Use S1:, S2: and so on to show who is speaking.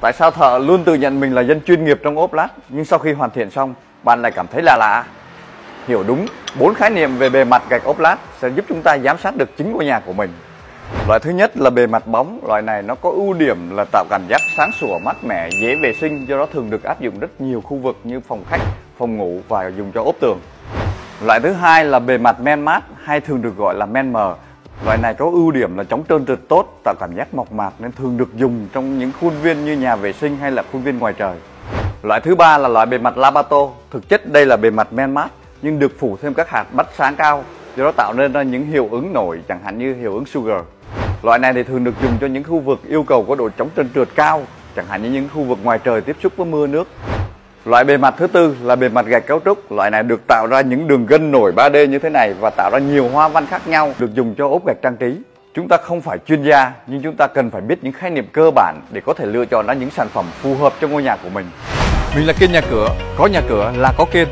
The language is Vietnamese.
S1: Tại sao thợ luôn tự nhận mình là dân chuyên nghiệp trong ốp lát nhưng sau khi hoàn thiện xong bạn lại cảm thấy là lạ? Hiểu đúng bốn khái niệm về bề mặt gạch ốp lát sẽ giúp chúng ta giám sát được chính ngôi nhà của mình. Loại thứ nhất là bề mặt bóng, loại này nó có ưu điểm là tạo cảm giác sáng sủa, mát mẻ, dễ vệ sinh, do đó thường được áp dụng rất nhiều khu vực như phòng khách, phòng ngủ và dùng cho ốp tường. Loại thứ hai là bề mặt men mát hay thường được gọi là men mờ. Loại này có ưu điểm là chống trơn trượt tốt, tạo cảm giác mộc mạc nên thường được dùng trong những khuôn viên như nhà vệ sinh hay là khuôn viên ngoài trời. Loại thứ ba là loại bề mặt labato. Thực chất đây là bề mặt men mát nhưng được phủ thêm các hạt bắt sáng cao, do đó tạo nên ra những hiệu ứng nổi chẳng hạn như hiệu ứng sugar. Loại này thì thường được dùng cho những khu vực yêu cầu có độ chống trơn trượt cao, chẳng hạn như những khu vực ngoài trời tiếp xúc với mưa nước. Loại bề mặt thứ tư là bề mặt gạch cấu trúc. Loại này được tạo ra những đường gân nổi 3D như thế này và tạo ra nhiều hoa văn khác nhau, được dùng cho ốp gạch trang trí. Chúng ta không phải chuyên gia nhưng chúng ta cần phải biết những khái niệm cơ bản để có thể lựa chọn ra những sản phẩm phù hợp cho ngôi nhà của mình.
S2: Mình là Kiên Nhà Cửa, có nhà cửa là có Kiên.